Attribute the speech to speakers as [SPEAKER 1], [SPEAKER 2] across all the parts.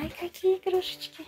[SPEAKER 1] Ай, какие игрушечки.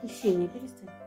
[SPEAKER 1] Ты сильнее перестань.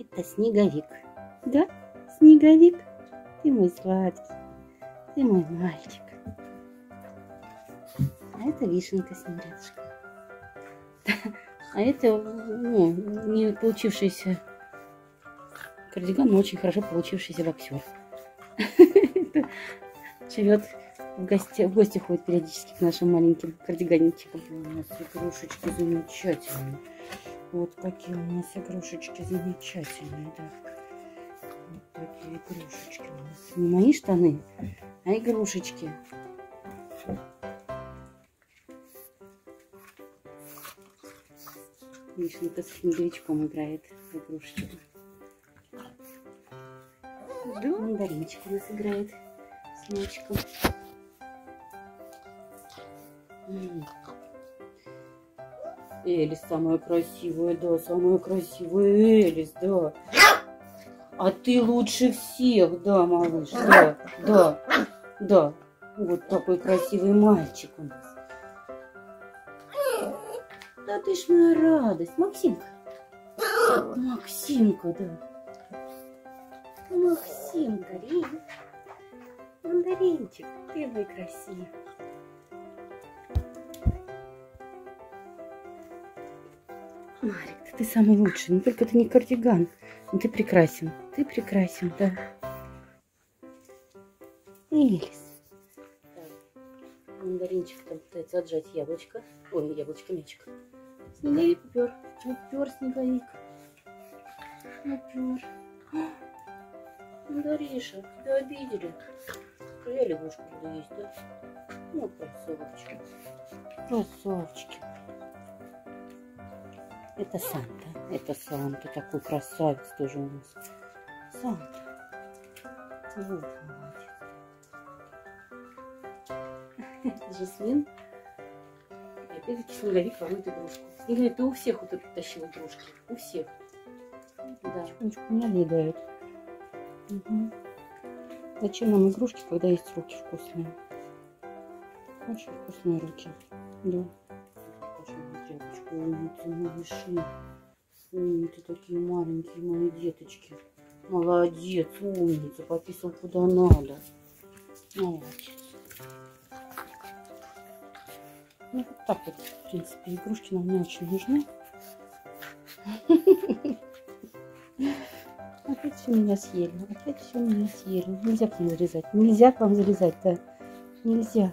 [SPEAKER 1] Это снеговик. Да, снеговик. Ты мой сладкий. Ты мой мальчик. А это вишенка с ним рядышком. А это ну, не получившийся кардиган, но очень хорошо получившийся боксер. Живет в гости, в гости ходит периодически к нашим маленьким кардиганчикам. У нас игрушечки замечательные. Вот какие у нас игрушечки замечательные, да. Вот такие игрушечки у нас. Не мои штаны, а игрушечки. Мишенька с снеговичком играет в игрушечку. Да, мандаринчик у нас играет с мячиком. Элис самая красивая, да, самая красивая Элис, да. А ты лучше всех, да, малыш, да, да, да. Вот такой красивый мальчик у нас. Да ты ж моя радость, Максимка. Максимка, да. Максим, Дарин. Мандаринчик, ты мой красивый. Марик, ты самый лучший. Ну только ты не кардиган. Но ты прекрасен. Ты прекрасен, да. Элис. Мандаринчик там пытается отжать яблочко. Ой, яблочко, мячик. Снеговик упер. Упер снеговик. Упер. Мандариша, тебя обидели. Я лягушку буду есть, да? Ну, красавчики. Красавчики. Это Санта. Это Санта. Такой красавец тоже у нас. Санта. Вот, молодец. Жасмин. И опять-таки снеговик ворует игрушку. Снеговик, ты у всех вот это тащил игрушки. У всех. Да, потихонечку у меня легает. Угу. Зачем нам игрушки, когда есть руки вкусные? Очень вкусные руки. Да. Умницы, малыши. Умницы такие маленькие мои деточки. Молодец, умница. Пописал куда надо. Молодец. Ну, вот так вот, в принципе, игрушки нам не очень нужны. Опять все меня съели. Опять все меня съели. Нельзя к вам залезать. Нельзя к вам залезать, да. Нельзя.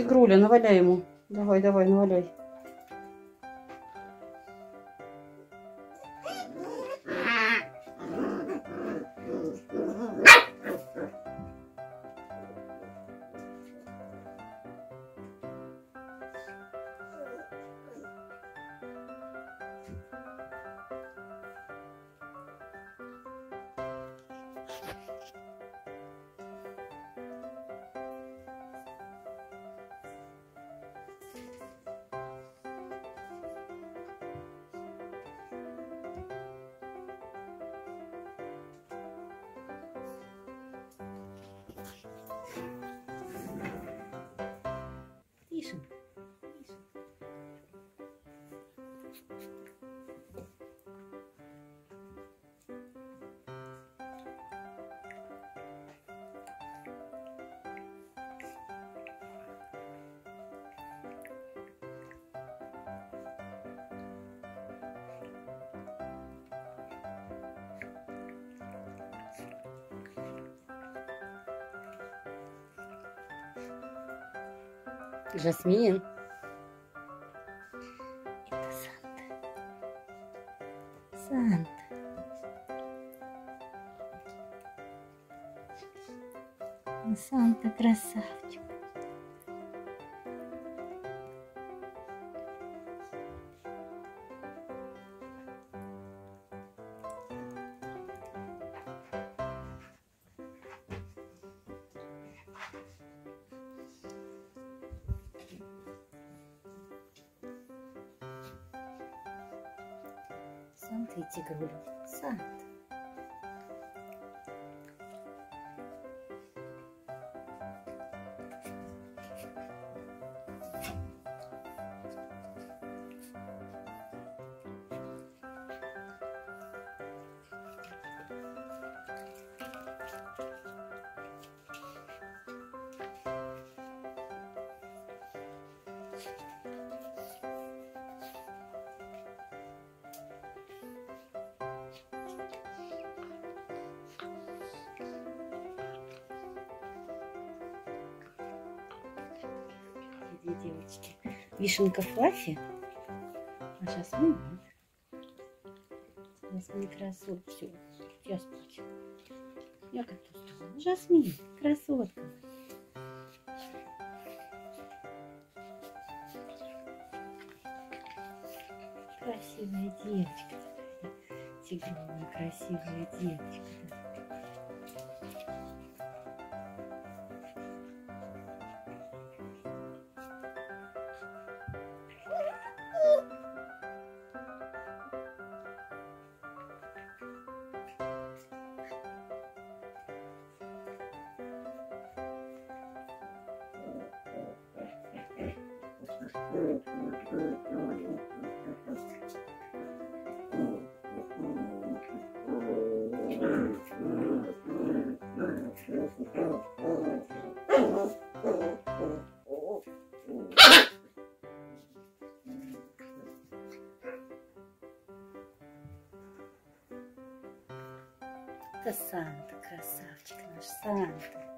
[SPEAKER 1] Тигруля, наваляй ему. Давай, давай, наваляй. Жасмин. Это Санта. Санта. Санта красавчик. Санта и тигруля. Санта. Две девочки. Вишенка Флаффи, а Жасмин нет. Жасмин красотка. Все, я спать. Я как-то устала. Жасмин, красотка. Красивая девочка. Тигровая красивая девочка. Это Санта, красавчик наш Санта.